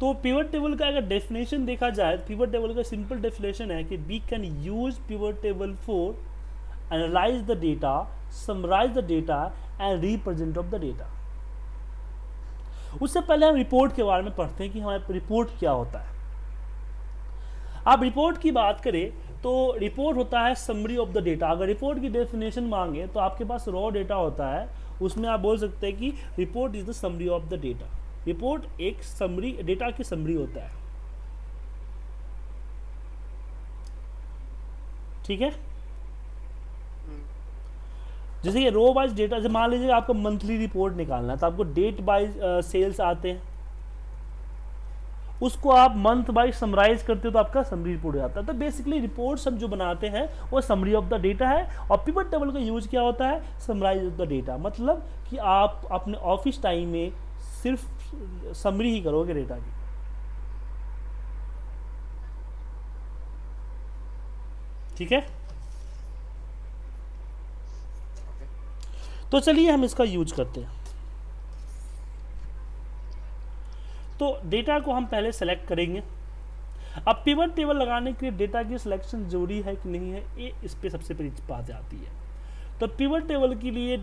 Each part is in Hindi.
तो पिवट टेबल का अगर डेफिनेशन देखा जाए तो पिवट टेबल का सिंपल डेफिनेशन है कि we can use pivot table for analyse the data summarise the data and represent of the data उससे पहले हम रिपोर्ट के बारे में पढ़ते हैं कि हमारे रिपोर्ट क्या होता है। आप रिपोर्ट की बात करें तो रिपोर्ट होता है समरी ऑफ़ द डेटा अगर रिपोर्ट की डेफिनेशन मांगे तो आपके पास रॉ डेटा होता है। उसमें आप बोल सकते हैं कि report is the summary of the data report एक समरी डेटा की समरी होता है। ठीक है? जैसे ये रो वाइज डेटा जैसे मान लीजिए आपको मंथली रिपोर्ट निकालना है तो आपको डेट वाइज सेल्स आते हैं। उसको आप मंथ वाइज समराइज करते हो तो आपका समरी रिपोर्ट हो जाता है। तो बेसिकली रिपोर्ट्स हम जो बनाते हैं वो समरी ऑफ़ द डेटा है और पिवट टेबल का यूज़ क्या होता है? समराइज ऑफ़ द डेटा मतलब कि आप अपने ऑफ़िस टाइम में सिर्फ़ समरी ही करोगे डेटा की। ठीक है? तो चलिए हम इसका यूज़ करते हैं। तो डेटा को हम पहले सेलेक्ट करेंगे। अब पिवट टेबल लगाने के लिए डेटा की सिलेक्शन ज़रूरी है कि नहीं है, ये इस पर सबसे पहली बात आती है। तो पिवट टेबल के लिए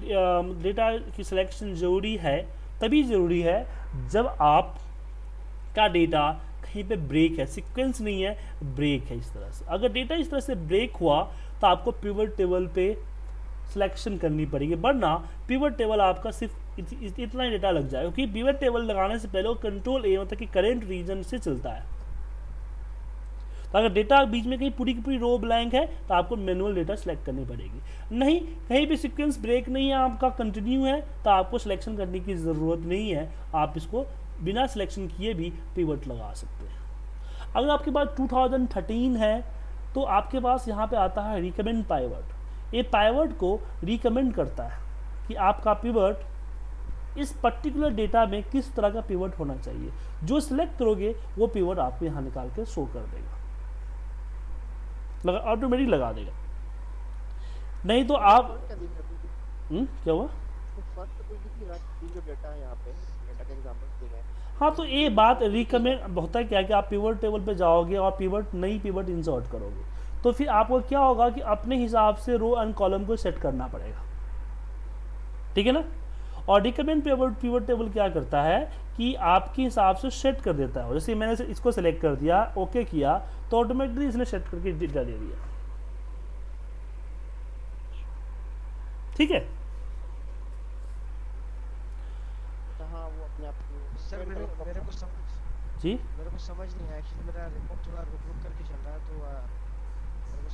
डेटा की सिलेक्शन ज़रूरी है, तभी ज़रूरी है जब आप का डेटा कहीं पे ब्रेक है सीक्वेंस नहीं है ब्रेक है इस तरह से। अगर डेटा इस तरह से ब्रेक हुआ तो आपको पिवट टेबल पे सिलेक्शन करनी पड़ेगी वरना पिवट टेबल आपका सिर्फ़ इत, इत, इतना ही डेटा लग जाएगा क्योंकि पिवट टेबल लगाने से पहले वो कंट्रोल ए मतलब कि करेंट रीजन से चलता है। तो अगर डेटा बीच में कहीं पूरी की पूरी रो ब्लैंक है तो आपको मैनुअल डेटा सेलेक्ट करनी पड़ेगी। नहीं कहीं भी सीक्वेंस ब्रेक नहीं है आपका कंटिन्यू है तो आपको सिलेक्शन करने की ज़रूरत नहीं है। आप इसको बिना सिलेक्शन किए भी पिवट लगा सकते हैं। अगर आपके पास 2013 है तो आपके पास यहाँ पे आता है रिकमेंड पाइवट ये पाइवट को रिकमेंड करता है कि आपका पिवट इस पर्टिकुलर डेटा में किस तरह का पिवट होना चाहिए। जो सिलेक्ट करोगे वो पिवट आपको यहाँ निकाल के शो कर देगा। लगा ऑटोमेटिक लगा देगा। नहीं तो आप हुँ? क्या हुआ? हाँ तो ये बात रिकमेंड होता है क्या कि आप पिवट टेबल पे जाओगे और पिवट नई पिवट इंसर्ट करोगे। तो फिर आपको क्या होगा कि अपने हिसाब से रो एंड कॉलम को सेट करना पड़ेगा। ठीक है ना? और रिकमेंड पिवट पिवट टेबल क्या करता है कि आपके हिसाब से सेट कर देता है। जैसे मैंने इसको सेलेक्ट कर दिया ओके किया तो ऑटोमेटिकली इसने सेट करके डेटा दे दिया। ठीक है? सर मेरे मेरे को समझ जी? मेरे को समझ नहीं आया। एक्चुअली मेरा रिपोर्ट थोड़ा रुक रुक करके चल रहा है तो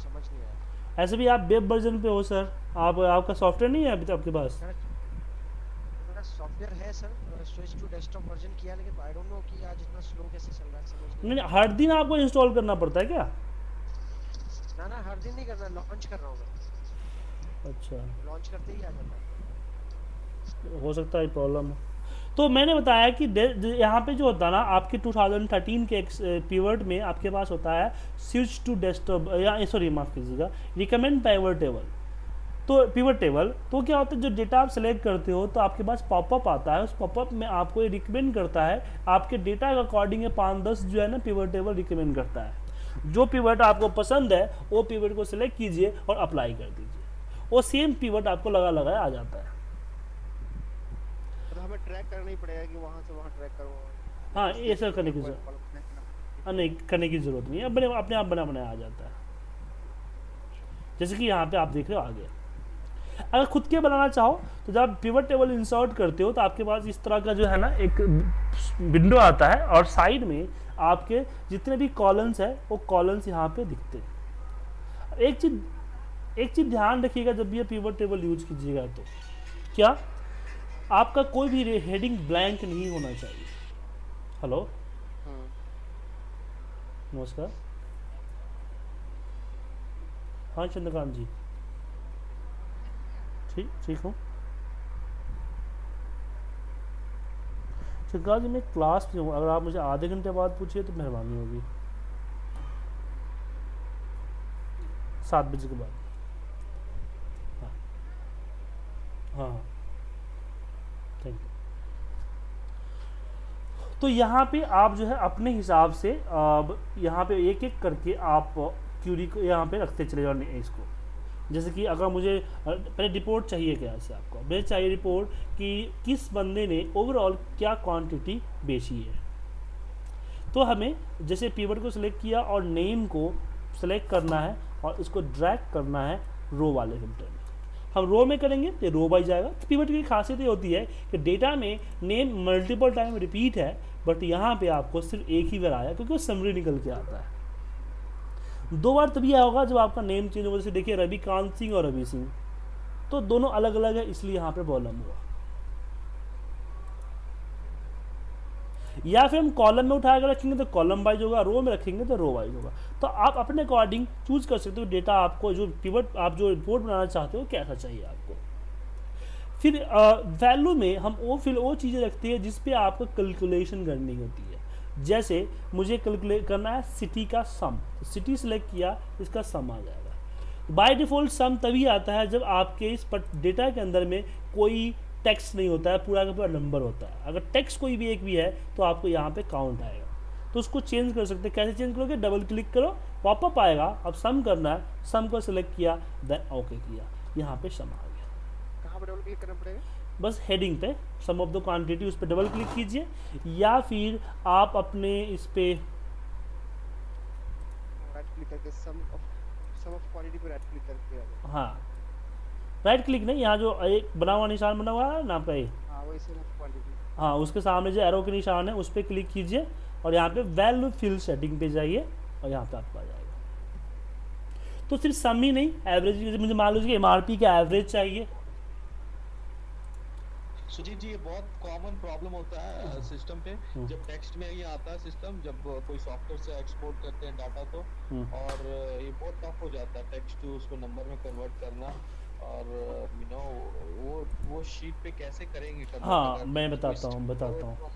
समझ नहीं आया। ऐसे भी आप वेब वर्जन पे हो सर। आप आपका सॉफ्टवेयर नहीं है अभी तक आपके पास? सॉफ्टवेयर है sir. Switch to desktop version किया लेकिन आई डोंट नो कि आज इतना स्लो कैसे चल रहा है समझ नहीं हर दिन आपको इंस्टॉल करना पड़ता है क्या? ना ना हर दिन नहीं करना लॉन्च कर रहा हूँ अच्छा। लॉन्च करते ही आ जाता है। हो सकता है प्रॉब्लम हो। तो मैंने बताया कि यहाँ पे जो होता है ना, आपके 2013 के पीवर्ड में आपके पास होता है स्विच टू डेस्कटॉप या सॉरी माफ़ कीजिएगा रिकमेंड पाइवर टेबल तो पीवर टेबल तो क्या होता है, जो डेटा आप सेलेक्ट करते हो तो आपके पास पॉपअप आता है, उस पॉपअप में आपको ये रिकमेंड करता है, आपके डेटा के अकॉर्डिंग पाँच दस जो है ना पीवर टेबल रिकमेंड करता है. जो पीवर्ट आपको पसंद है, वो पीवर्ट को सिलेक्ट कीजिए और अप्लाई कर दीजिए. वो सेम पीवर्ट आपको लगा लगाया आ जाता है. हमें ट्रैक करना ही पड़ेगा कि वहाँ से वहाँ ट्रैक करो। हाँ ये सब करने की ज़रूरत हाँ नहीं करने की ज़रूरत नहीं अपने अपने आप बना बनाया आ जाता है। जैसे कि यहाँ पे आप देख रहे हो आ गया अगर खुद के बनाना चाहो तो जब आप पिवट टेबल इंसर्ट करते हो तो आपके पास इस तरह का जो है ना एक विंडो आता है और साइड में आपके जितने भी कॉलम्स है वो कॉलम्स यहाँ पे दिखते हैं। एक चीज़ एक चीज़ ध्यान रखिएगा जब भी ये पिवट टेबल यूज़ कीजिएगा तो। क्या? आपका कोई भी हेडिंग ब्लैंक नहीं होना चाहिए। हेलो नमस्कार। हाँ चंद्रकांत जी। ठीक ठीक हूँ। चंद्रकांत जी, मैं क्लास में हूँ। अगर आप मुझे आधे घंटे बाद पूछिए तो मेहरबानी होगी। सात बजे के बाद हाँ हाँ थैंक यू तो यहाँ पे आप जो है अपने हिसाब से, अब यहाँ पे एक एक करके आप क्यूरी को यहाँ पे रखते चले जाओ इसको जैसे कि अगर मुझे पहले रिपोर्ट चाहिए क्या से आपको? मुझे चाहिए रिपोर्ट कि किस बंदे ने ओवरऑल क्या क्वांटिटी बेची है। तो हमें जैसे पीवर्ड को सिलेक्ट किया और नेम को सिलेक्ट करना है और इसको ड्रैग करना है रो वाले फ़िल्टर में। हम रो में करेंगे तो रो बाई जाएगा। पीवर्ड की खासियत ये होती है कि डेटा में नेम मल्टीपल टाइम रिपीट है बट यहाँ पे आपको सिर्फ़ एक ही बार आया क्योंकि वो समरी निकल के आता है। दो बार तभी आया होगा जब आपका नेम चेंज होगा, जैसे देखिए रवि कांत सिंह और रवि सिंह तो दोनों अलग अलग है, इसलिए यहाँ पे प्रॉब्लम हुआ। या फिर हम कॉलम में उठा कर रखेंगे तो कॉलम वाइज होगा रो में रखेंगे तो रो वाइज होगा। तो आप अपने अकॉर्डिंग चूज़ कर सकते हो डेटा आपको जो पिवट आप जो रिपोर्ट बनाना चाहते हो कैसा चाहिए आपको। फिर वैल्यू में हम वो फिर वो चीज़ें रखते हैं जिस पे आपको कैलकुलेशन करनी होती है। जैसे, मुझे कैलकुलेट करना है सिटी का सम सिटी सेलेक्ट किया, इसका सम आ जाएगा। बाय डिफ़ॉल्ट सम तभी आता है जब आपके इस डेटा के अंदर में कोई टैक्स नहीं होता है, पूरा का पूरा नंबर होता है। अगर टैक्स कोई भी एक भी है तो आपको यहाँ पे काउंट आएगा। तो उसको चेंज कर सकते हैं। कैसे चेंज करोगे? डबल क्लिक करो पॉपअप आएगा। अब सम करना है सम को सिलेक्ट किया देन ओके किया। यहाँ पे सम आ गया। कहाँ डबल क्लिक करना पड़ेगा। बस हेडिंग पे सम ऑफ़ द क्वांटिटी उस पर डबल क्लिक कीजिए या फिर आप अपने इस पे राइट क्लिक करके sum of sum of quantity पे राइट क्लिक करके हाँ। राइट क्लिक नहीं यहाँ जो एक बना हुआ निशान बना हुआ है ना आपका ये। हाँ वही सम ऑफ़ क्वांटिटी हाँ उसके सामने जो एरो के निशान है उस पर क्लिक कीजिए और यहाँ पे वैल्यू फिल सेटिंग पे जाइए और यहाँ पे आपको आ जाएगा। तो सिर्फ़ सम ही नहीं एवरेज मुझे मान लीजिए एम का एवरेज चाहिए सुजीत जी ये बहुत कॉमन प्रॉब्लम होता है सिस्टम पे हम्म। जब टेक्स्ट में ये आता है सिस्टम जब कोई सॉफ्टवेयर से एक्सपोर्ट करते हैं डाटा तो हम्म। और ये बहुत टफ हो जाता है टेक्स्ट टू उसको नंबर में कन्वर्ट करना और यू नो वो वो शीट पे कैसे करेंगे convert हाँ, मैं बताता हूँ, बताता हूँ।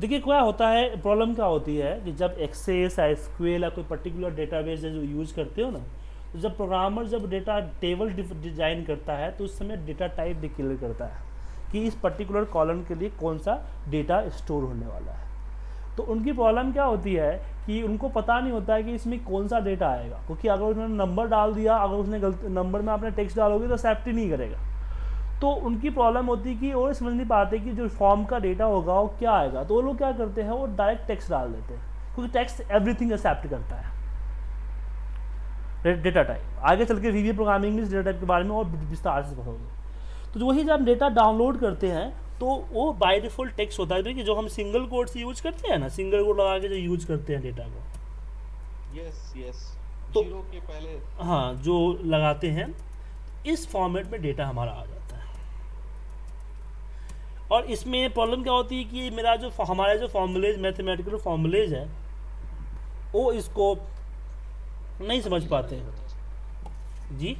देखिए क्या होता है प्रॉब्लम क्या होती है कि जब एक्सेस एसक्यूएल या कोई पर्टिकुलर डेटाबेस जो यूज़ करते हो ना तो जब प्रोग्रामर जब डेटा टेबल डिज़ाइन करता है तो उस समय डेटा टाइप डिक्लेयर करता है कि इस पर्टिकुलर कॉलम के लिए कौन सा डेटा स्टोर होने वाला है। तो उनकी प्रॉब्लम क्या होती है कि उनको पता नहीं होता है कि इसमें कौन सा डेटा आएगा, क्योंकि अगर उन्होंने नंबर डाल दिया, अगर उसने गलत नंबर में आपने टेक्स्ट डालोगे तो ही नहीं करेगा। तो उनकी प्रॉब्लम होती है कि वो समझ नहीं पाते कि जो फॉर्म का डेटा होगा वो क्या आएगा। तो वो लोग क्या करते हैं, वो डायरेक्ट टेक्स्ट डाल देते हैं, क्योंकि टेक्स्ट एवरीथिंग एक्सेप्ट करता है। डेटा टाइप आगे चल के वीवी प्रोग्रामिंग में इस डेटा टाइप के बारे में और विस्तार से पढ़ोगे। तो जो वही जब हम डेटा डाउनलोड करते हैं तो वो बाय डिफ़ॉल्ट टेक्स्ट होता है। देखिए जो हम सिंगल कोड से यूज़ करते हैं ना सिंगल कोड लगा के जो यूज़ करते हैं डेटा को। यस यस तो- ज़ीरो के पहले। हाँ जो लगाते हैं इस फॉर्मेट में डेटा हमारा आ जाता है। और इसमें प्रॉब्लम क्या होती है कि मेरा जो हमारे जो फॉर्मूलेज मैथमेटिकल फॉर्मूलेज है वो इसको नहीं समझ पाते। हैं जी?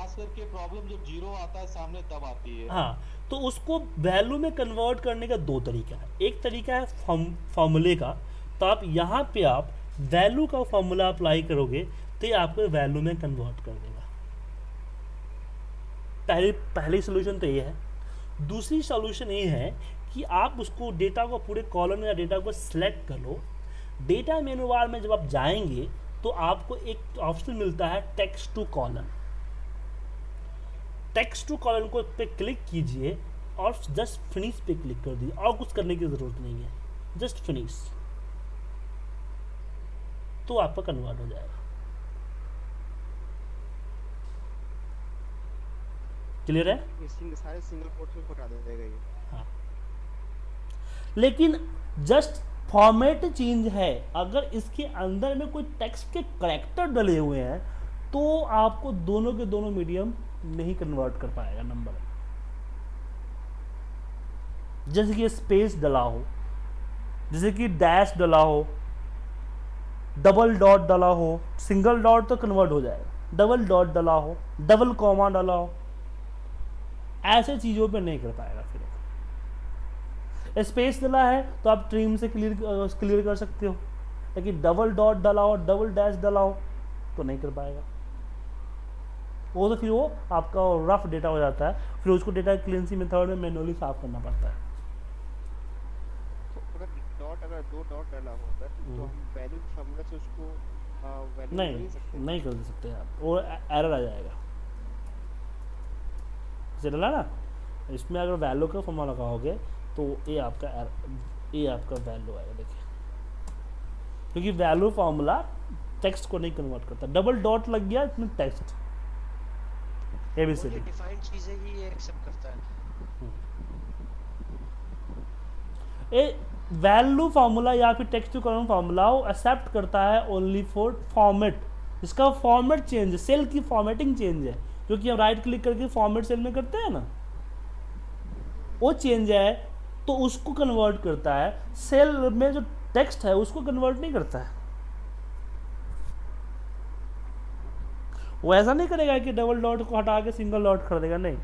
खास करके प्रॉब्लम जब ज़ीरो आता है, सामने तब आती है। हाँ तो उसको वैल्यू में कन्वर्ट करने का दो तरीका है। एक तरीका है फॉर्मूले का तो आप यहाँ पे आप वैल्यू का फॉर्मूला अप्लाई करोगे तो ये आपको वैल्यू में कन्वर्ट कर देगा। पहली पहली सोल्यूशन तो ये है। दूसरी सोल्यूशन ये है कि आप उसको डेटा को पूरे कॉलम या डेटा को सिलेक्ट कर लो। डेटा मेनू बार में जब आप जाएँगे तो आपको एक ऑप्शन मिलता है text to column text to column को पे क्लिक कीजिए और जस्ट फिनिश पे क्लिक कर दीजिए। और कुछ करने की ज़रूरत नहीं है। जस्ट फिनिश तो आपका कन्वर्ट हो जाएगा। क्लियर है? सारे सिंगल कोट्स में पहुँचा देगा ये। हाँ। लेकिन जस्ट फॉर्मेट चेंज है। अगर इसके अंदर में कोई टेक्स्ट के करेक्टर डले हुए हैं तो आपको दोनों के दोनों मीडियम नहीं कन्वर्ट कर पाएगा नंबर जैसे कि स्पेस डला हो, जैसे कि डैश डला हो डबल डॉट डला हो सिंगल डॉट तो कन्वर्ट हो जाएगा। डबल डॉट डला हो डबल कॉमा डला हो, ऐसे चीज़ों पे नहीं कर पाएगा फिर। स्पेस डला है तो आप ट्रीम से क्लियर क्लियर कर सकते हो। लेकिन डबल डॉट डला हो डबल डैश डला हो तो नहीं कर पाएगा। वो तो फिर वो आपका रफ डेटा हो जाता है। फिर उसको डेटा क्लियरेंसी मेथड में मैनुअली साफ़ करना पड़ता है। तो हम्म। नहीं नहीं कर सकते आप। और एरर आ जाएगा। डला ना? इसमें अगर वैल्यू का फॉर्मूला लगाओगे तो ये आपका ये आपका वैल्यू आएगा देखिए। क्योंकि वैल्यू फॉर्मूला टेक्स्ट को नहीं कन्वर्ट करता। डबल डॉट लग गया इसमें text A B C D defined चीज़ें ही ये एक्सेप्ट करता है। ए वैल्यू फार्मूला या फिर टेक्स्ट टू कॉलम फार्मूला वो एक्सेप्ट करता है ओनली फॉर फॉर्मेट इसका फॉर्मेट चेंज है सेल की फॉर्मेटिंग चेंज है। क्योंकि हम राइट क्लिक करके फॉर्मेट सेल में करते हैं ना वो चेंज है तो उसको कन्वर्ट करता है। सेल में जो टेक्स्ट है उसको कन्वर्ट नहीं करता है। वो ऐसा नहीं करेगा कि डबल डॉट को हटा के सिंगल डॉट कर देगा, नहीं।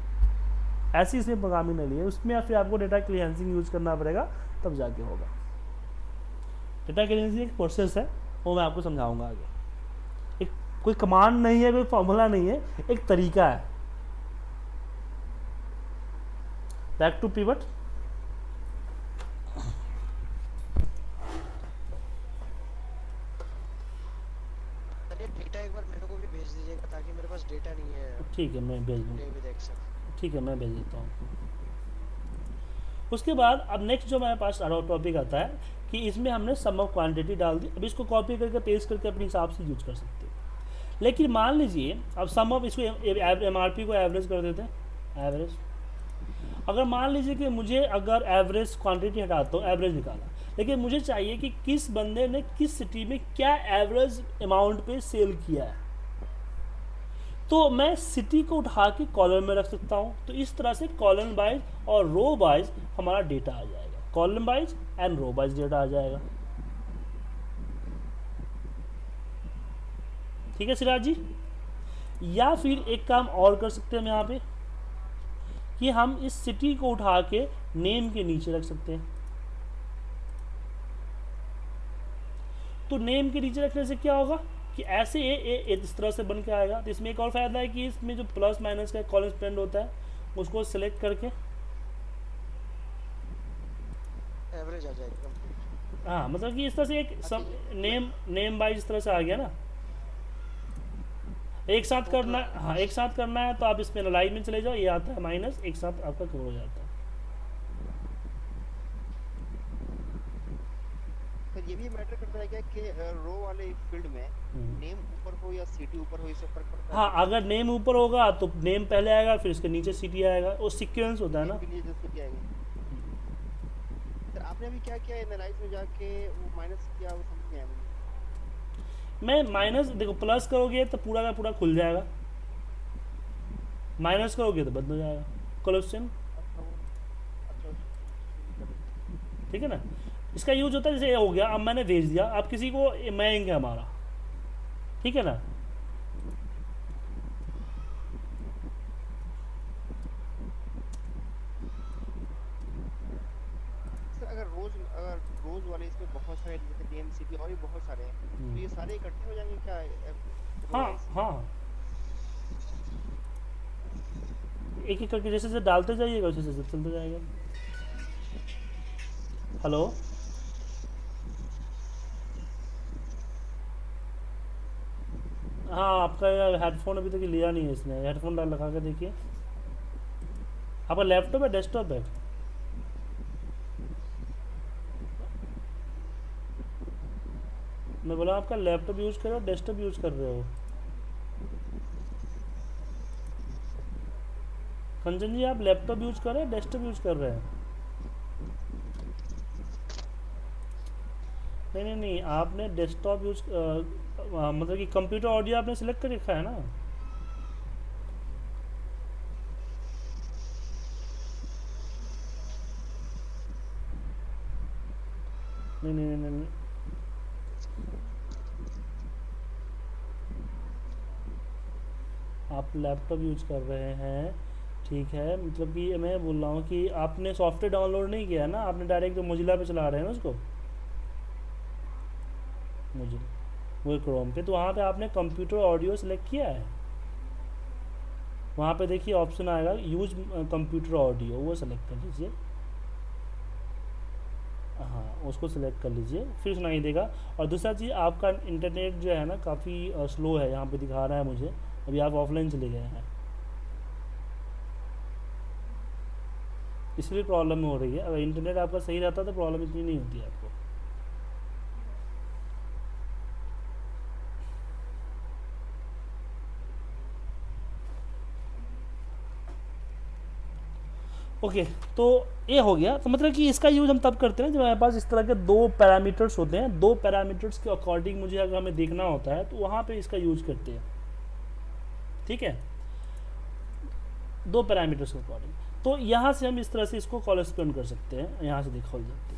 ऐसी इसमें प्रोग्रामिंग नहीं है। उसमें फिर आपको डेटा क्लियरेंसिंग यूज़ करना पड़ेगा, तब जाके होगा। डेटा क्लियरेंसिंग एक प्रोसेस है, वो मैं आपको समझाऊँगा आगे। एक कोई कमांड नहीं है, कोई फॉर्मूला नहीं है, एक तरीका है। बैक टू पिवट चलिए डेटा एक बार मेरे को भी भेज दीजिएगा ताकि मेरे पास डेटा नहीं है ठीक है मैं भेज दूँगा। ठीक है मैं भेज देता हूँ। उसके बाद अब नेक्स्ट जो मेरे पास टॉपिक आता है कि इसमें हमने सम ऑफ़ क्वांटिटी डाल दी। अब इसको कॉपी करके पेस्ट करके अपने हिसाब से यूज़ कर सकते हो। लेकिन मान लीजिए अब सम ऑफ़ इसको एम आर पी को एवरेज कर देते हैं। एवरेज अगर मान लीजिए कि मुझे अगर एवरेज क्वांटिटी हटाता हूँ एवरेज निकाला। लेकिन मुझे चाहिए कि किस बंदे ने किस सिटी में क्या एवरेज अमाउंट पे सेल किया है। तो मैं सिटी को उठा के कॉलम में रख सकता हूँ। तो इस तरह से कॉलम वाइज और रो वाइज हमारा डेटा आ जाएगा। Column wise and row wise data आ जाएगा। ठीक है सिराज जी? या फिर एक काम और कर सकते हैं हम यहाँ पे, कि हम इस सिटी को उठा के नेम के नीचे रख सकते हैं। तो नेम के नीचे रखने से क्या होगा? कि ऐसे ए, ए, ए इस तरह से बन के आएगा। तो इसमें एक और फ़ायदा है कि इसमें जो प्लस माइनस का कॉलम स्पेंड होता है उसको सिलेक्ट करके एवरेज आ जाएगा हाँ मतलब कि इस तरह से एक सब नेम नेम बाइज इस तरह से आ गया ना। एक साथ करना हाँ। एक साथ करना है तो आप इसमें लाइन में चले जाओ ये आता है माइनस एक साथ आपका कवर हो जाता है। ये भी मैटर करता है क्या कि रो वाले फ़ील्ड में हम्म। नेम ऊपर हो या सिटी ऊपर हो इससे फ़र्क पड़ता हाँ? अगर नेम ऊपर होगा तो नेम पहले आएगा फिर इसके नीचे सिटी आएगा। वो सीक्वेंस होता है ना। सर आपने अभी क्या किया एनालाइज में जाके वो माइनस किया वो समझ नहीं आया मैं माइनस देखो प्लस करोगे तो पूरा का पूरा खुल जाएगा। माइनस करोगे तो बंद हो जाएगा। क्वेश्चन अच्छा अच्छा। ठीक है ना? इसका यूज़ होता है जैसे ये हो गया अब मैंने भेज दिया अब किसी को मैंग है हमारा। ठीक है ना? सर अगर रोज अगर रोज वाले इसमें बहुत सारे जैसे नेम सिटी और भी बहुत सारे हैं हम्म। तो ये सारे इकट्ठे हो जाएँगे क्या अ, हाँ हाँ। एक एक करके जैसे जैसे डालते जाइएगा वैसे जैसे चलते जाएगा। हेलो हाँ आपका हेडफोन अभी तक तो लिया नहीं है इसने। हेडफोन डाल लगा के देखिए। आपका लैपटॉप है डेस्कटॉप है? मैं बोला, आपका लैपटॉप यूज़ कर रहे हो डेस्कटॉप यूज़ कर रहे हो? कंचन जी, आप लैपटॉप यूज़ कर रहे हैं डेस्कटॉप यूज़ कर रहे हैं? नहीं नहीं नहीं, आपने डेस्कटॉप यूज़ मतलब कि कंप्यूटर ऑडियो आपने सिलेक्ट कर रखा है ना? नहीं नहीं नहीं। आप लैपटॉप यूज़ कर रहे हैं, ठीक है? मतलब कि मैं बोल रहा हूँ कि आपने सॉफ्टवेयर डाउनलोड नहीं किया है ना? आपने डायरेक्ट मोजिला पे चला रहे हैं उसको? मुझे वो क्रोम पे तो वहाँ पे आपने कंप्यूटर ऑडियो सेलेक्ट किया है। वहाँ पे देखिए ऑप्शन आएगा यूज़ कंप्यूटर ऑडियो वो सेलेक्ट कर लीजिए। हाँ उसको सिलेक्ट कर लीजिए, फिर सुनाई देगा। और दूसरा चीज़, आपका इंटरनेट जो है ना, काफ़ी स्लो है, यहाँ पे दिखा रहा है मुझे। अभी आप ऑफलाइन चले गए हैं। इसलिए प्रॉब्लम हो रही है। अगर इंटरनेट आपका सही रहता तो प्रॉब्लम इतनी नहीं होती आपको। ओके तो ये हो गया। तो मतलब कि इसका यूज़ हम तब करते हैं जब हमारे पास इस तरह के दो पैरामीटर्स होते हैं। दो पैरामीटर्स के अकॉर्डिंग मुझे अगर हमें देखना होता है तो वहाँ पे इसका यूज़ करते हैं। ठीक है? दो पैरामीटर्स के अकॉर्डिंग तो यहाँ से हम इस तरह से इसको कॉलेस्पेंड कर सकते हैं। यहाँ से दिखाई जाते हैं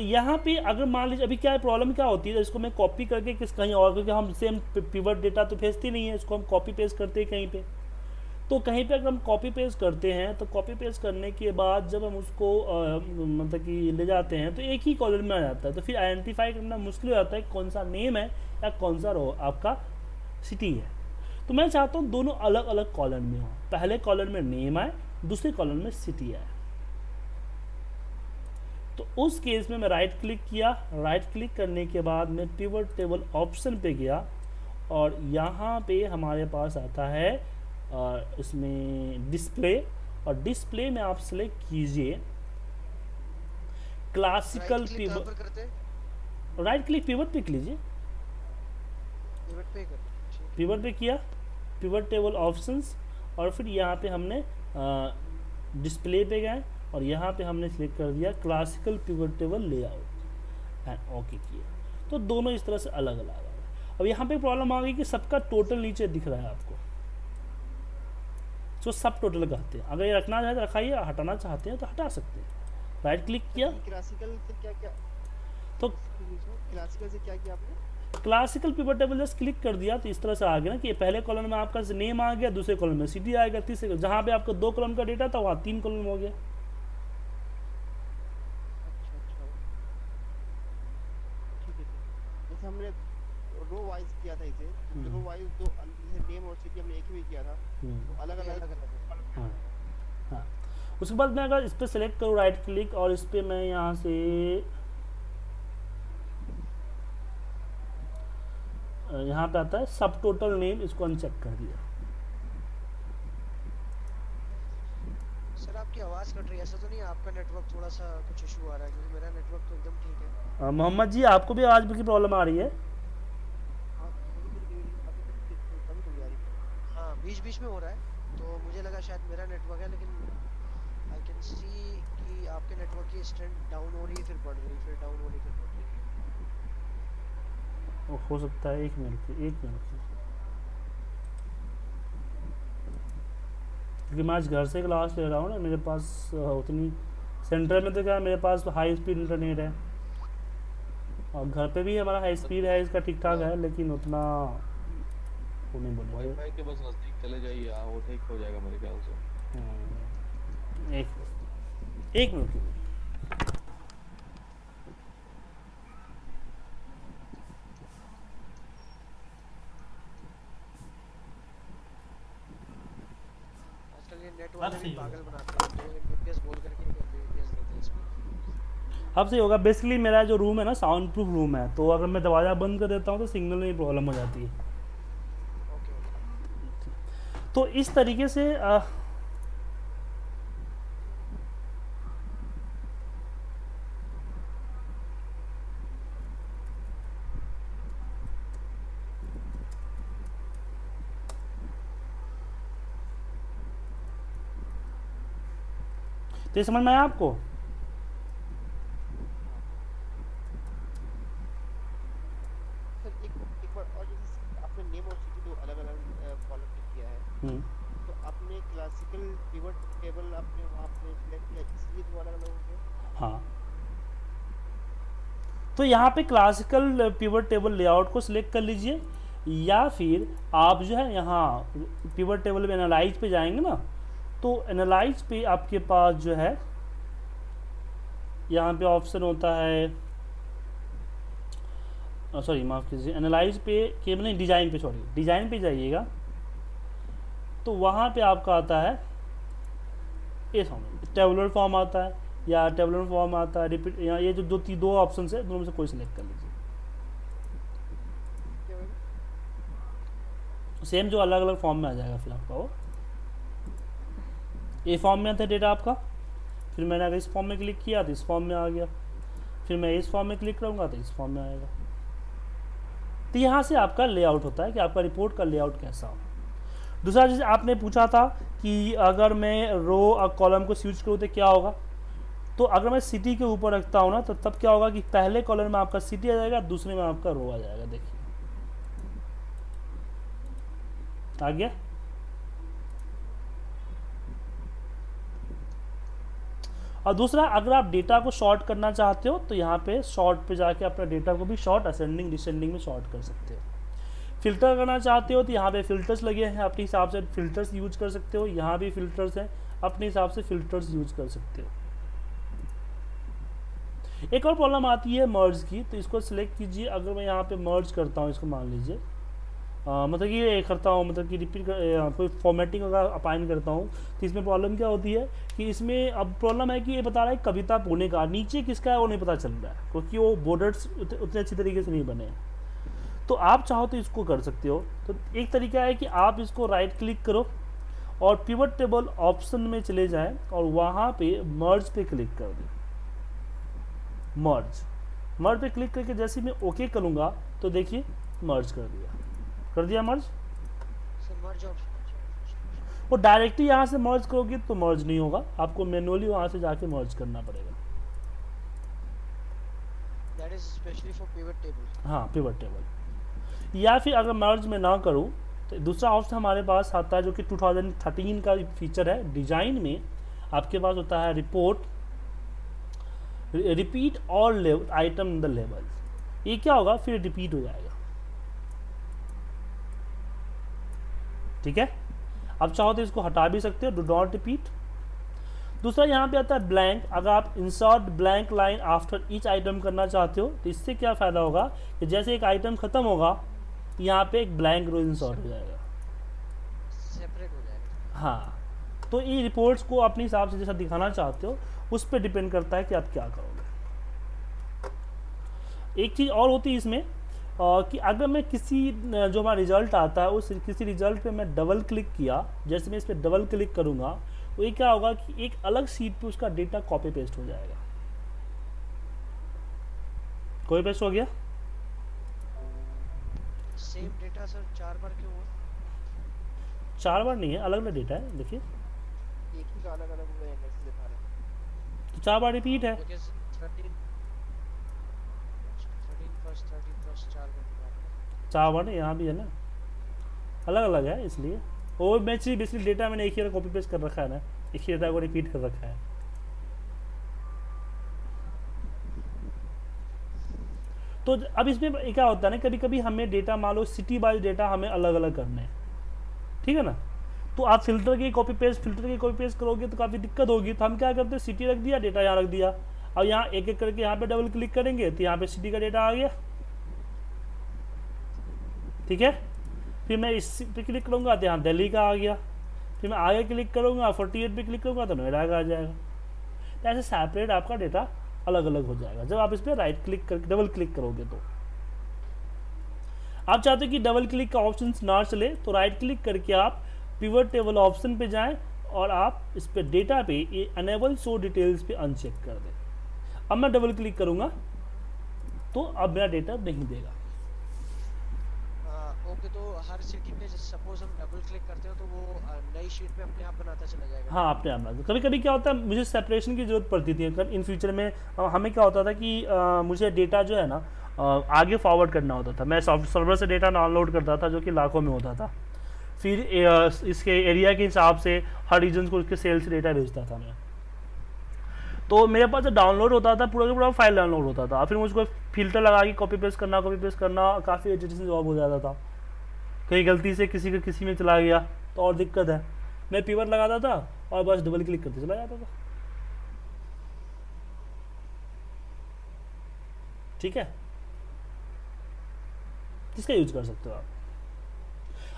तो यहाँ पे अगर मान लीजिए, अभी क्या प्रॉब्लम क्या होती है? इसको मैं कॉपी करके किस कहीं और, क्योंकि हम सेम पिवट डेटा तो भेजते नहीं है, इसको हम कॉपी पेस्ट करते हैं कहीं पे। तो कहीं पे अगर हम कॉपी पेस्ट करते हैं तो कॉपी पेस्ट करने के बाद जब हम उसको मतलब कि ले जाते हैं तो एक ही कॉलम में आ जाता है। तो फिर आइडेंटिफाई करना मुश्किल हो जाता है, कौन सा नेम है या कौन सा रो आपका सिटी है। तो मैं चाहता हूँ दोनों अलग अलग कॉलम में हो। पहले कॉलम में नेम आए, दूसरे कॉलम में सिटी आए। तो उस केस में मैं राइट क्लिक किया। राइट क्लिक करने के बाद मैं पिवट टेबल ऑप्शन पे गया और यहाँ पे हमारे पास आता है और इसमें डिस्प्ले और डिस्प्ले में आप सेलेक्ट कीजिए। Classical pivot right click pivot पे लीजिए पिवट पे किया। पिवट टेबल ऑप्शंस और फिर यहाँ पे हमने डिस्प्ले पे गए। और यहाँ पे हमने सिलेक्ट कर दिया classical pivot table layout and okay किया। तो दोनों इस तरह से अलग अलग आ गए। अब यहाँ पे प्रॉब्लम आ गई कि सबका टोटल नीचे दिख रहा है आपको। तो सब टोटल कहते हैं। अगर ये रखना चाहे तो रखाइए हटाना चाहते हैं तो हटा सकते हैं। राइट क्लिक किया। क्लासिकल से क्या क्या तो क्लासिकल से क्या किया आपने? Classical pivot table just click कर दिया तो इस तरह से आ गया ना कि पहले कॉलम में आपका नेम आ गया दूसरे कॉलम में सिटी आएगा तीसरे जहाँ पे आपका दो कॉलम का डेटा था वहाँ तीन कॉलम हो गया जैसे हमने रो वाइज किया था इसे। तो रो वाइज दो जैसे नेम और सिटी हमने एक ही में किया था। तो अलग अलग अलग हाँ। हाँ। उसके बाद मैं अगर इस पर सेलेक्ट करूँ राइट क्लिक और इस पर मैं यहाँ से यहाँ पे आता है सब टोटल नेम इसको अनचेक कर दिया। सर आपकी आवाज़ कट रही है। ऐसा तो नहीं आपका नेटवर्क थोड़ा सा कुछ इशू आ रहा है क्योंकि मेरा नेटवर्क तो एकदम ठीक है। मोहम्मद जी आपको भी आवाज़ की प्रॉब्लम आ रही है हाँ बीच बीच में हो रहा है तो मुझे लगा शायद मेरा नेटवर्क है लेकिन आई कैन सी कि आपके नेटवर्क की स्ट्रेंथ डाउन हो रही है फिर बढ़ रही है फिर डाउन हो रही है फिर बढ़ रही है। हो सकता है एक मिनट एक मिनट क्योंकि मैं आज घर से क्लास ले रहा हूँ ना मेरे पास उतनी सेंटर में तो क्या मेरे पास हाई स्पीड इंटरनेट है। और घर पे भी हमारा हाई स्पीड है इसका ठीक ठाक है लेकिन उतना वो नहीं बोलेंगे। वाईफाई के बस नज़दीक चले जाइए हाँ वो ठीक हो जाएगा मेरे ख्याल से। हम्म, एक मिनट हैं करके एक हैं इसमें अब सही होगा। बेसिकली मेरा जो रूम है ना साउंड प्रूफ रूम है। तो अगर मैं दरवाज़ा बंद कर देता हूँ तो सिग्नल में प्रॉब्लम हो जाती है। तो इस तरीके से आ, तो समझ में आया आपको सर एक एक बार और जैसे आपने नेम और सिटी दो अलग अलग कॉलम पे किया है हम्म, तो आपने क्लासिकल पिवट टेबल आपने वहाँ पे सिलेक्ट किया इसलिए दो अलग अलग हो गए हाँ तो यहाँ पे क्लासिकल पिवट टेबल लेआउट को सिलेक्ट कर लीजिए, या फिर आप जो है यहाँ पिवट टेबल में एनालाइज पे जाएँगे ना तो एनालाइज पे आपके पास जो है, यहाँ पे ऑप्शन होता है सॉरी माफ़ कीजिए एनालाइज पे केवल नहीं डिज़ाइन पे सॉरी डिज़ाइन पे जाइएगा तो वहाँ पे आपका आता है, ये फॉर्म टेबुलर फॉर्म आता है या टेबुलर फॉर्म आता है, रिपीट, या ये जो दो दो ऑप्शन है, दोनों में से कोई सिलेक्ट कर लीजिए। सेम जो अलग अलग फॉर्म में आ जाएगा फिर आपका वो। ए फॉर्म में था डेटा आपका। फिर मैंने अगर इस फॉर्म में क्लिक किया तो इस फॉर्म में आ गया। फिर मैं इस फॉर्म में क्लिक करूँगा तो इस फॉर्म में आएगा। तो यहाँ से आपका लेआउट होता है कि आपका रिपोर्ट का लेआउट कैसा हो। दूसरा चीज़ आपने पूछा था कि अगर मैं रो और कॉलम को स्विच करूँ तो क्या होगा? तो अगर मैं सिटी के ऊपर रखता हूँ ना तो तब क्या होगा कि पहले कॉलम में आपका सिटी आ जाएगा, दूसरे में आपका रो आ जाएगा, देखिए। आ गया? और दूसरा, अगर आप डेटा को शॉर्ट करना चाहते हो तो यहाँ पे शॉर्ट पे जाके अपना डेटा को भी शॉर्ट असेंडिंग डिसेंडिंग में शॉर्ट कर सकते हो। फ़िल्टर करना चाहते हो तो यहाँ पे फिल्टर्स लगे हैं, अपने हिसाब से फिल्टर्स यूज़ कर सकते हो। यहाँ भी फिल्टर्स हैं, अपने हिसाब से फिल्टर्स यूज़ कर सकते हो। एक और प्रॉब्लम आती है मर्ज की तो इसको सिलेक्ट कीजिए। अगर मैं यहाँ पे मर्ज करता हूँ इसको मान लीजिए। मतलब कि ये करता हूँ मतलब कि रिपीट कर, कोई फॉर्मेटिंग अगर अपाइन करता हूँ तो इसमें प्रॉब्लम क्या होती है कि इसमें अब प्रॉब्लम है कि ये बता रहा है कविता पुणे का नीचे किसका है वो नहीं पता चल रहा है क्योंकि वो बॉर्डर्स उत, उतने अच्छी तरीके से नहीं बने हैं। तो आप चाहो तो इसको कर सकते हो। तो एक तरीका है कि आप इसको राइट क्लिक करो और पिवट टेबल ऑप्शन में चले जाएँ और वहाँ पे मर्ज पे क्लिक कर दें। मर्ज। मर्ज पे क्लिक करके जैसे मैं ओके करूँगा तो देखिए मर्ज कर दिया। कर दिया मर्ज? वो डायरेक्टली यहाँ से मर्ज करोगे तो मर्ज नहीं होगा। आपको मैनुअली वहाँ से जाके मर्ज करना पड़ेगा। हाँ पिवट टेबल या फिर अगर मर्ज में ना करूँ तो दूसरा ऑप्शन हमारे पास आता है जो कि 2013 का फीचर है। डिज़ाइन में आपके पास होता है report repeat all item in the level ये क्या होगा? फिर रिपीट हो जाएगा। ठीक है? अब चाहो तो इसको हटा भी सकते हो डू नॉट रिपीट दूसरा यहाँ पे आता है ब्लैंक अगर आप insert blank line after each item करना चाहते हो तो इससे क्या फ़ायदा होगा कि जैसे एक आइटम ख़त्म होगा यहाँ पे एक ब्लैंक रो इंसर्ट हो जाएगा। सेपरेट हो जाएगा। हाँ। तो ये रिपोर्ट्स को अपने हिसाब से जैसा दिखाना चाहते हो उस पर डिपेंड करता है कि आप क्या करोगे। एक चीज़ और होती है इसमें कि अगर मैं किसी जो हमारा रिज़ल्ट आता है उस किसी रिज़ल्ट पे मैं डबल क्लिक किया जैसे मैं इस पर डबल क्लिक करूँगा तो ये क्या होगा कि एक अलग सीट पे उसका डेटा कॉपी पेस्ट हो जाएगा। कॉपी पेस्ट हो गया? सेम डेटा सर चार बार क्यों हुआ? चार बार नहीं है अलग अलग डेटा है देखिए। एक ही का अलग अलग चार बार रिपीट है। बिकॉज़ 13 13 प्लस 13 प्लस चार बार चार यहाँ भी है ना। अलग अलग है इसलिए। वो बेसिकली बेसिकली डेटा मैंने एक ही कॉपी पेस्ट कर रखा है ना। एक ही डेटा को रिपीट कर रखा है। तो अब इसमें क्या होता है ना कभी कभी हमें डेटा मान लो सिटी वाइज डेटा हमें अलग अलग करने हैं। ठीक है ना? तो आप फ़िल्टर की कॉपी पेस्ट फ़िल्टर की कॉपी पेस्ट करोगे तो काफ़ी दिक्कत होगी। तो हम क्या करते हैं? सिटी रख दिया डेटा यहाँ रख दिया। अब यहाँ एक एक करके यहाँ पे डबल क्लिक करेंगे तो यहाँ पे सिटी का डेटा आ गया। ठीक है? फिर मैं इस पे क्लिक करूँगा तो यहाँ दिल्ली का आ गया। फिर मैं आगे क्लिक करूँगा फोर्टी एट पे क्लिक करूँगा तो नोएडा का आ जाएगा। तो ऐसे सेपरेट आपका डेटा अलग अलग हो जाएगा। जब आप इस पर राइट क्लिक कर डबल क्लिक करोगे तो। आप चाहते हो कि डबल क्लिक का ऑप्शन ना चले तो राइट क्लिक करके आप पिवट टेबल ऑप्शन पे जाएँ और आप इस पे डेटा पे ये अनेबल शो डिटेल्स पे अनचेक कर दें। अब मैं डबल क्लिक करूँगा तो अब मेरा डेटा नहीं देगा। ओके तो हर सिटी पे सपोज़ हम डबल क्लिक करते हो तो वो नई शीट पे अपने आप बनाता चला जाएगा। हाँ अपने आप में कभी कभी क्या होता है मुझे सेपरेशन की ज़रूरत पड़ती थी। अगर इन फ्यूचर में हमें क्या होता था कि अ, मुझे डेटा जो है ना आगे फॉरवर्ड करना होता था। मैं सॉफ्ट सर्वर से डेटा डाउनलोड करता था जो कि लाखों में होता था। फिर इसके एरिया के हिसाब से हर रीजन को उसके सेल्स डेटा भेजता था मैं। तो मेरे पास डाउनलोड होता था, पूरा का पूरा फ़ाइल डाउनलोड होता था। फिर मुझको फ़िल्टर लगा के कॉपी पेस्ट करना कॉपी पेस्ट करना, काफ़ी अच्छे से जॉब हो जाता था। कहीं गलती से किसी के, किसी में चला गया तो और दिक्कत है। मैं पीवर लगाता था और बस डबल क्लिक करते चला जाता था। ठीक है? किसका यूज़ कर सकते हो आप?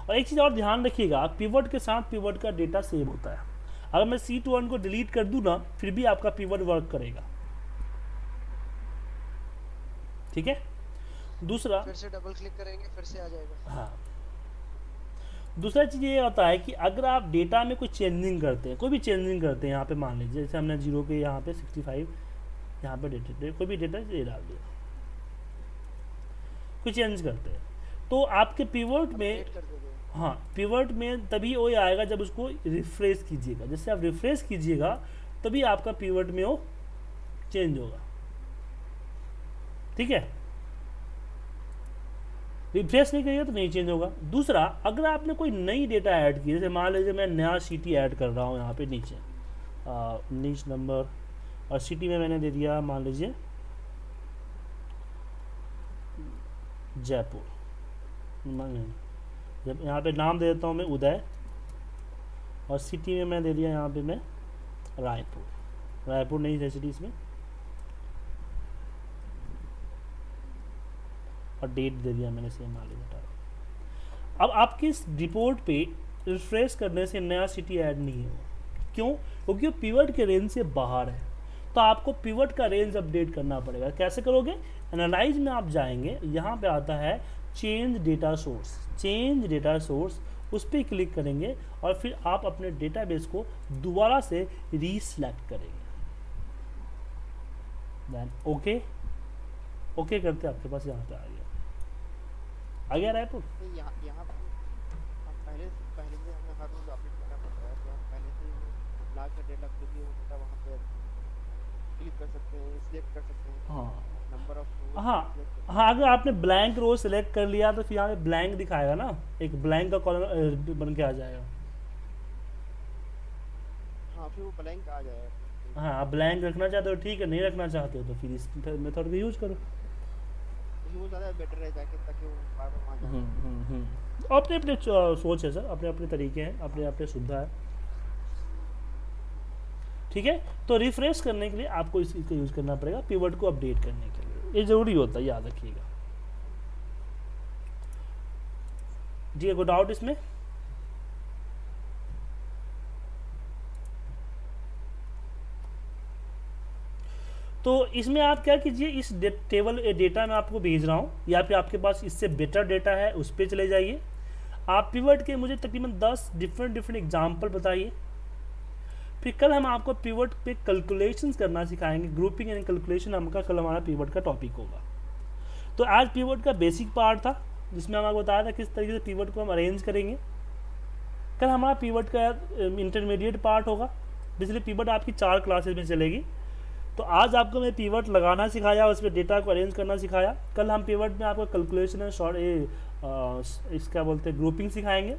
और एक चीज़ और ध्यान रखिएगा पिवट के साथ पिवट का डेटा सेव होता है। अगर मैं सी टू वन को डिलीट कर दूँ ना फिर भी आपका पीवर्ड वर्क करेगा। ठीक है? दूसरा फिर से डबल क्लिक करेंगे फिर से आ जाएगा। हाँ। दूसरा चीज़ ये होता है कि अगर आप डेटा में कोई चेंजिंग करते हैं कोई भी चेंजिंग करते हैं यहाँ पे मान लीजिए जैसे हमने ज़ीरो के यहाँ पे सिक्सटी फाइव यहाँ पे डेटा कोई भी डेटा ये डाल दिया। कोई चेंज करते हैं। तो आपके पीवर्ड में हाँ पिवट में तभी वो आएगा जब उसको रिफ्रेश कीजिएगा। जैसे आप रिफ्रेश कीजिएगा तभी आपका पिवट में वो चेंज होगा। ठीक है? रिफ्रेश नहीं करिएगा तो नहीं चेंज होगा। दूसरा अगर आपने कोई नई डेटा ऐड की जैसे मान लीजिए मैं नया सिटी ऐड कर रहा हूँ यहाँ पे नीचे। नीच नंबर और सिटी में मैंने दे दिया मान लीजिए जयपुर। जब यहाँ पे नाम दे देता हूँ मैं उदय, और सिटी में मैं दे दिया यहाँ पे मैं रायपुर। रायपुर नहीं है सिटी इसमें। और डेट दे दिया मैंने सेम वाले बता अब आपकी इस रिपोर्ट पे रिफ्रेश करने से नया सिटी ऐड नहीं होगा क्यों? क्योंकि वो पिवट के रेंज से बाहर है। तो आपको पिवट का रेंज अपडेट करना पड़ेगा। कैसे करोगे? एनालाइज में आप जाएँगे। यहाँ पे आता है change data source change data source उस पर क्लिक करेंगे और फिर आप अपने डेटाबेस को दोबारा से रीसेलेक्ट करेंगे। देन ओके ओके करते आपके पास यहाँ पे आ गया। आ गया रायपुर? है। ही है अगर आपने ब्लैंक रो सेलेक्ट कर लिया तो फिर यहाँ पे ब्लैंक दिखाएगा ना। एक ब्लैंक का कॉलम बन के आ जाएगा। हाँ फिर वो ब्लैंक आ जाएगा। हाँ आप ब्लैंक रखना चाहते हो ठीक है नहीं रखना चाहते हो तो फिर इस मेथड का यूज़ करो। क्योंकि ज़्यादा बेटर है जाके ताकि वो बार बार वहाँ जाए। हम्म, हम्म, हम्म। अपने अपने सोच है सर अपने अपने तरीके हैं अपने अपने सुविधा है। ठीक है? तो रिफ्रेश करने के लिए आपको इस- इसका यूज़ करना पड़ेगा पिवट को अपडेट करने के लिए। ये ज़रूरी होता है, याद रखिएगा। जी कोई डाउट इसमें? तो इसमें आप क्या कीजिए, इस टेबल डेटा मैं आपको भेज रहा हूँ, या फिर आपके पास इससे बेटर डेटा है, उस पर चले जाइए। आप पिवट के मुझे तकरीबन दस डिफरेंट डिफरेंट एग्ज़ाम्पल बताइए। फिर कल हम आपको पिवट पे कैलकुलेशंस करना सिखाएँगे। ग्रुपिंग एंड कैलकुलेशन हमका कल हमारा पिवट का टॉपिक होगा। तो आज पिवट का बेसिक पार्ट था, जिसमें हम आपको बताया था किस तरीके से पिवट को हम अरेंज करेंगे। कल हमारा पिवट का इंटरमीडिएट पार्ट होगा इसलिए पिवट आपकी चार क्लासेस में चलेगी। तो आज आपको मैं पीवट लगाना सिखाया उस पर डेटा को अरेंज करना सिखाया। कल हम पीवट में आपको कैलकुलेशन एंड शॉर्ट इसका बोलते हैं ग्रुपिंग सिखाएँगे।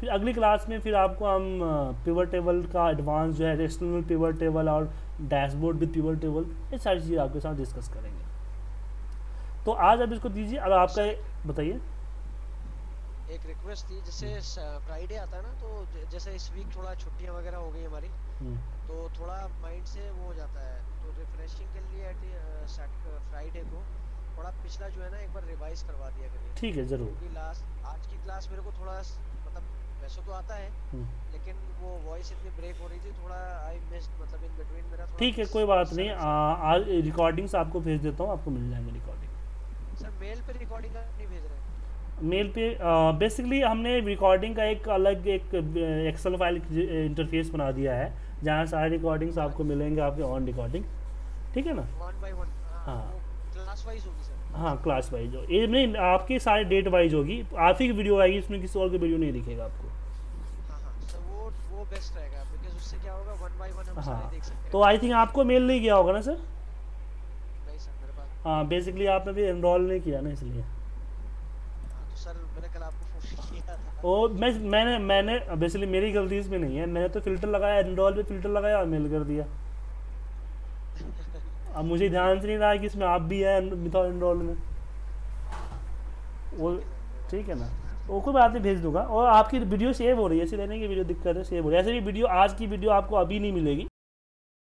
फिर अगली क्लास में फिर आपको हम पिवट टेबल का एडवांस जो है रेशनल पिवट टेबल और डैशबोर्ड विद पिवट टेबल ये सारी चीज़ें आपके साथ डिस्कस करेंगे। तो आज आप इसको दीजिए अब आपका बताइए। एक रिक्वेस्ट थी जैसे फ्राइडे आता है ना तो जैसे इस वीक थोड़ा छुट्टियाँ वगैरह हो गई हमारी हम्म, तो थोड़ा माइंड से वो हो जाता है। तो रिफ्रेशिंग के लिए फ्राइडे को थोड़ा पिछला जो है ना एक बार रिवाइज करवा दिया करिए। ठीक है ज़रूर। क्योंकि लास्ट आज की क्लास मेरे को थोड़ा वैसे तो आता है हम्म, लेकिन वो वॉइस इतनी ब्रेक हो रही थी थोड़ा आई मिस्ड मतलब इन बिटवीन मेरा ठीक है कोई बात नहीं। आज रिकॉर्डिंग्स आपको भेज देता हूँ आपको मिल जाएँगे रिकॉर्डिंग सर। मेल पे रिकॉर्डिंग नहीं भेज रहे? मेल पे बेसिकली हमने रिकॉर्डिंग का एक अलग एक एक्सेल फ़ाइल इंटरफेस बना दिया है जहाँ सारे रिकॉर्डिंग्स आपको मिलेंगे आपके ऑन रिकॉर्डिंग ठीक है ना? वन बाय वन हाँ। क्लास वाइज होगी सर हाँ क्लास वाइज हो ये नहीं आपकी सारी डेट वाइज होगी। आप ही की वीडियो आएगी इसमें किसी और की वीडियो नहीं दिखेगा आपको। हाँ हाँ बेस्ट रहेगा बिकॉज़ उससे क्या होगा वन बाय वन हम हाँ। सारे देख सकते हैं। तो आई थिंक आपको मेल नहीं किया होगा ना सर नहीं सर मेरे पास। हाँ बेसिकली आपने भी एनरोल नहीं किया ना इसलिए। हाँ, तो सर मैंने कल आपको फ़ोन किया था। ओ मैं मैंने मैंने बेसिकली मेरी गलती इसमें नहीं है। मैंने तो फ़िल्टर लगाया एनरोल पे फ़िल्टर लगाया और मेल कर दिया। अब मुझे ध्यान से नहीं रहा कि इसमें आप भी हैं विदाउट एनरोल में वो ठीक है ना? वो कोई बात नहीं, भेज दूँगा। और आपकी वीडियो सेव हो रही है ऐसे रहने की वीडियो दिक्कत है सेव हो रही है। ऐसे भी वीडियो, आज की वीडियो आपको अभी नहीं मिलेगी।